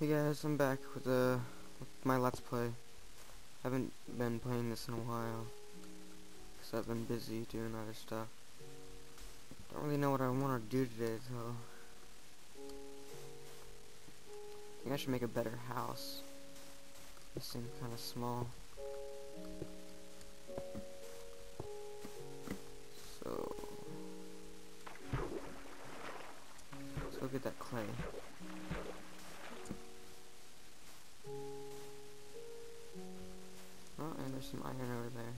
Hey guys, I'm back with, uh, my Let's Play. I haven't been playing this in a while. Because I've been busy doing other stuff. Don't really know what I want to do today, though. I think I should make a better house. This seems kind of small. So... Let's go get that clay. Oh, and there's some iron over there.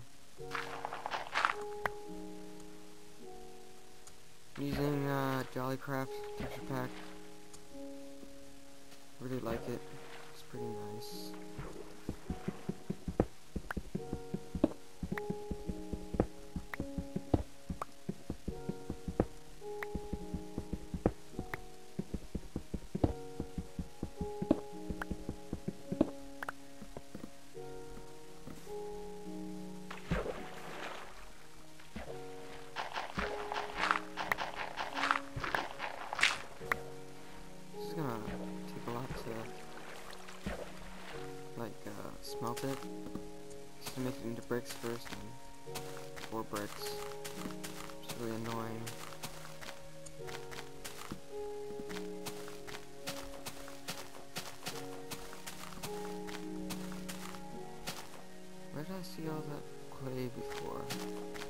Using uh, Jolicraft texture pack. Really like it. It's pretty nice. Like uh, smelt it. Just to make it into bricks first and four bricks. It's really annoying. Where did I see all that clay before?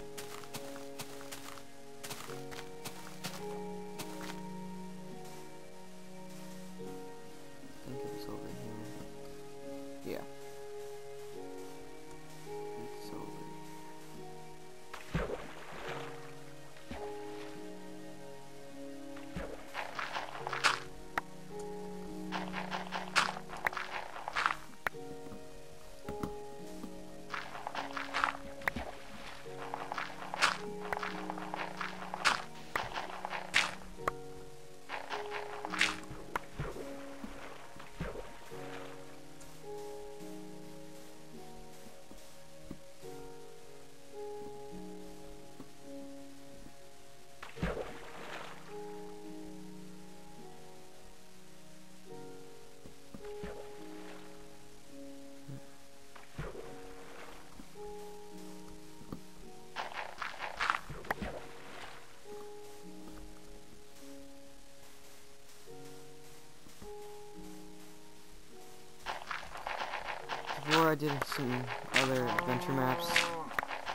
I did some other adventure maps,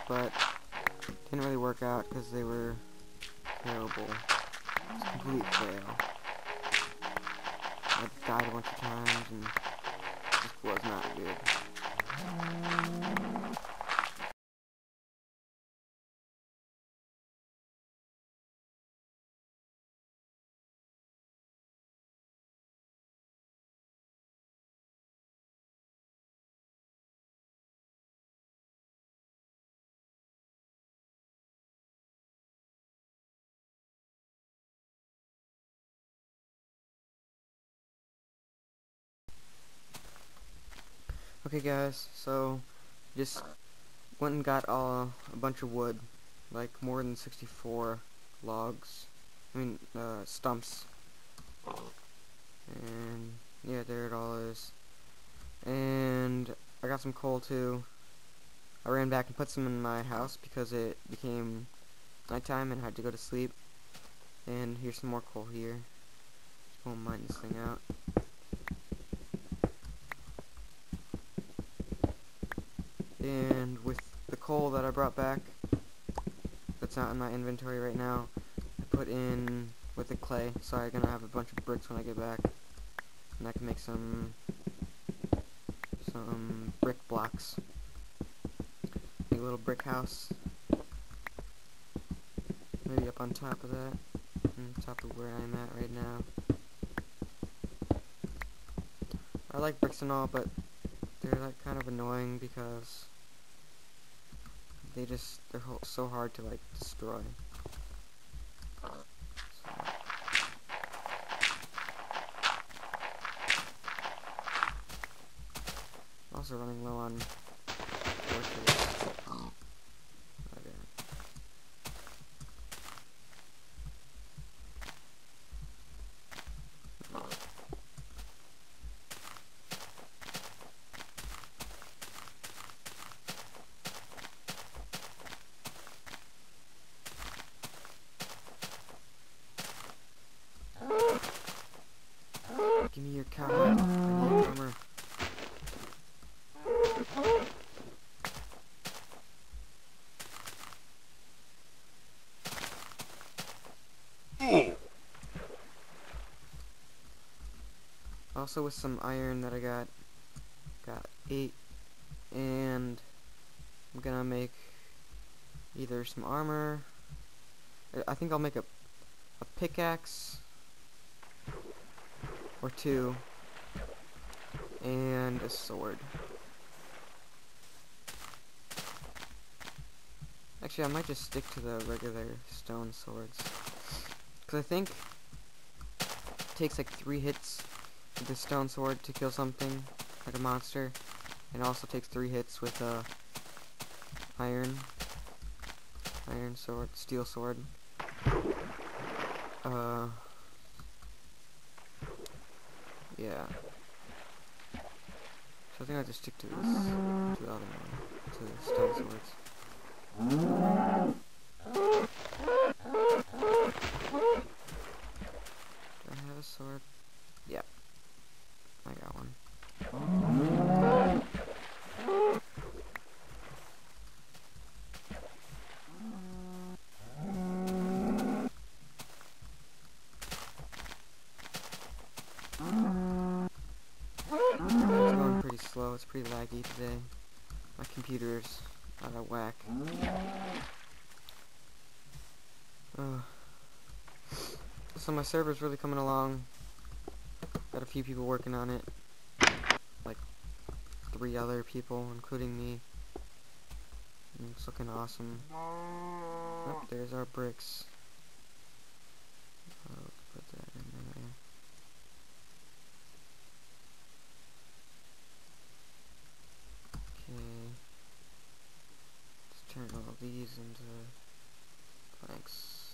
but didn't really work out because they were terrible. It's a complete fail. I died a bunch of times and just was not good. Okay guys, so just went and got all a bunch of wood, like more than 64 logs, I mean uh, stumps, and yeah there it all is, and I got some coal too, I ran back and put some in my house because it became nighttime and I had to go to sleep, and here's some more coal here, just gonna mine this thing out. And with the coal that I brought back that's not in my inventory right now I put in with the clay. So I'm gonna have a bunch of bricks when I get back. And I can make some some brick blocks. A little brick house. Maybe up on top of that on top of where I'm at right now. I like bricks and all but they're like kind of annoying because they just they're so hard to like destroy. So. Also running low on torches. Okay. Also with some iron that I got, got eight, and I'm gonna make either some armor. Uh, I think I'll make a a pickaxe or two and a sword. Actually, I might just stick to the regular stone swords. Because I think it takes like three hits the stone sword to kill something, like a monster. And also takes three hits with a iron, iron sword, steel sword. Uh, yeah. So I think I'll just stick to this, to the other one, to the stone swords. Do I have a sword? Yep. I got one. It's going pretty slow, it's pretty laggy today. My computer's out of whack. Uh, so my server's really coming along. Got a few people working on it. Like three other people, including me. And it's looking awesome. Oh, there's our bricks. Oh, put that in there. Okay. Let's turn all these into planks.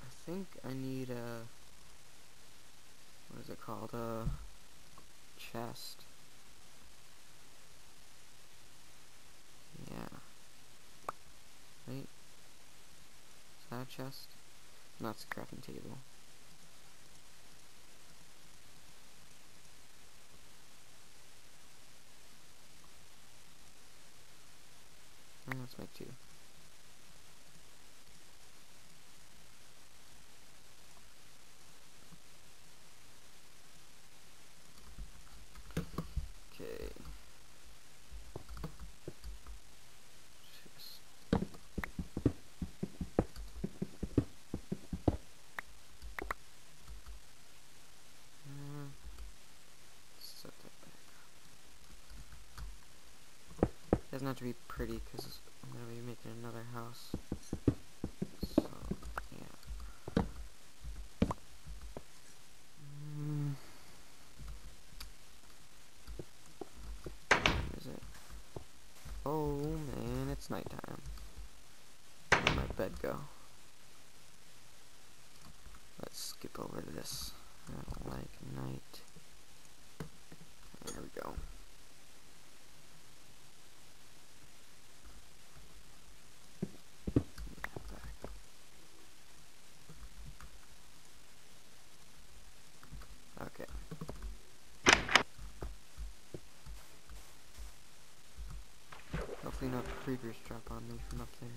I think I need a what is it called? A chest. Yeah. Right? Chest? No, it's a crafting table. And let's make two. Okay. Chest. Uh, set that back. Doesn't have to be pretty because I'm gonna be making another house. So yeah. Mm. Is it? Oh man, it's nighttime. Where'd my bed go? Let's skip over to this. I don't like night. There we go. Yeah, back. Okay. Hopefully no creepers drop on me from up there.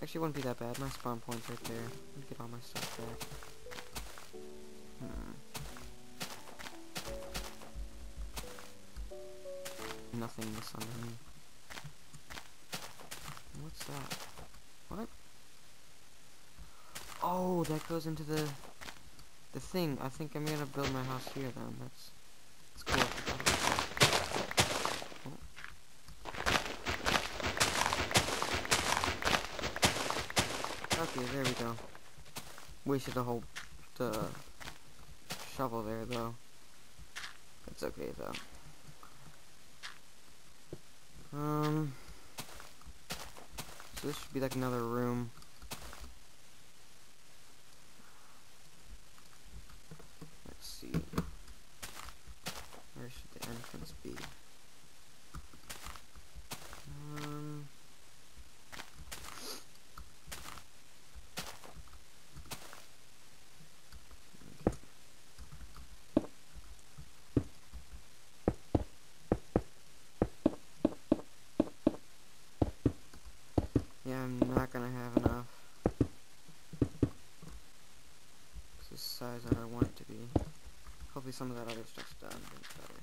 Actually, it wouldn't be that bad. My spawn point's right there. Let me get all my stuff back. Hmm. Nothingness under me. What's that? What? Oh, that goes into the the thing. I think I'm gonna build my house here then. That's that's cool. Okay, there we go. Wasted the whole the shovel there though. That's okay though. Um. So this should be like another room. Let's see. Where should the entrance be? Um. Yeah, I'm not gonna have enough. It's the size that I want it to be. Hopefully some of that other stuff's done. it's better.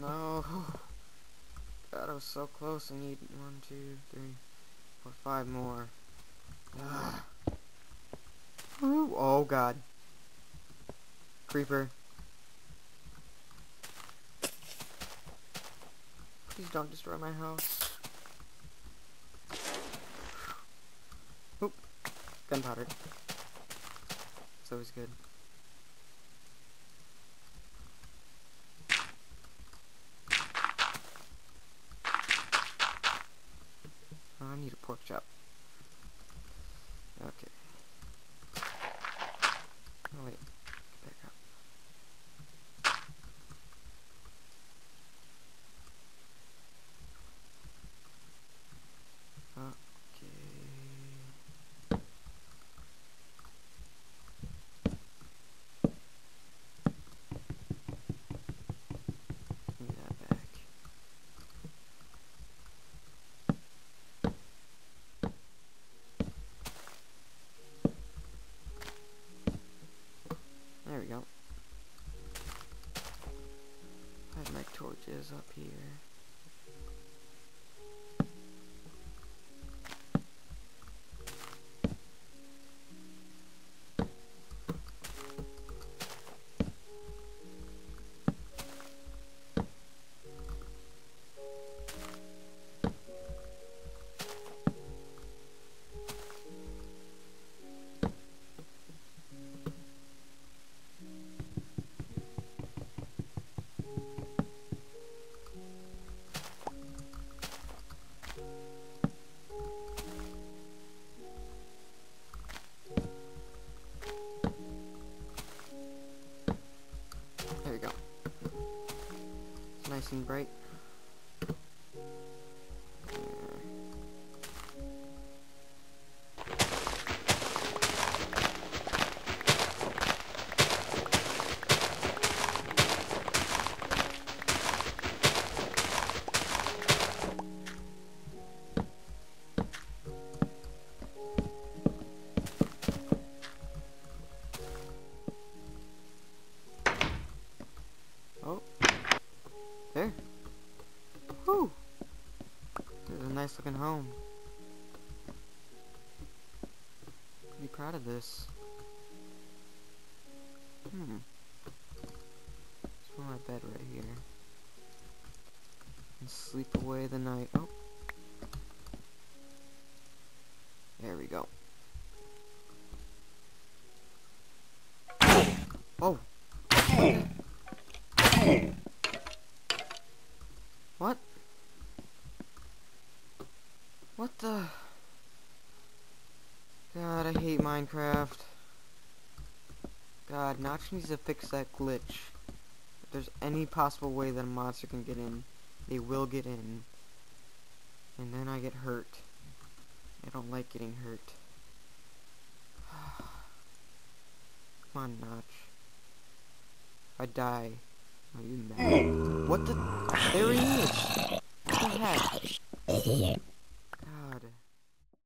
No. God, I was so close. I need one, two, three, four, five more. Ah. Ooh, Oh, God. Creeper. Please don't destroy my house. Oop. Gunpowder. It's always good. Oh, I need a pork chop. Okay. Oh wait, back up. Okay. Give me that back. There we go. I have my torches up here. Nice and bright. Looking home. Be proud of this. Hmm. Let's my bed right here. And sleep away the night. Oh. There we go. Oh. What? What the? God, I hate Minecraft. God, Notch needs to fix that glitch. If there's any possible way that a monster can get in, they will get in. And then I get hurt. I don't like getting hurt. Come on, Notch. I die, are you mad? What the? There he is! What the heck?